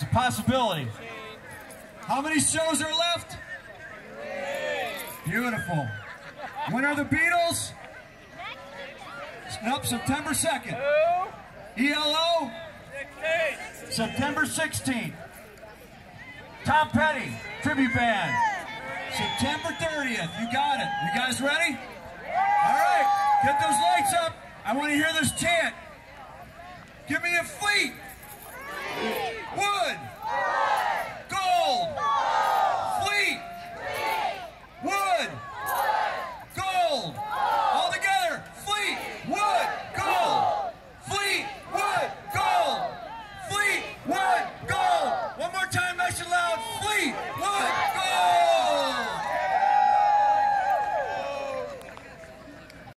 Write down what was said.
It's a possibility. How many shows are left? Beautiful. When are the Beatles? Nope, September 2nd. ELO? September 16th. Tom Petty, tribute band. September 30th. You got it. You guys ready? All right. Get those lights up. I want to hear this chant. Give me a fleet.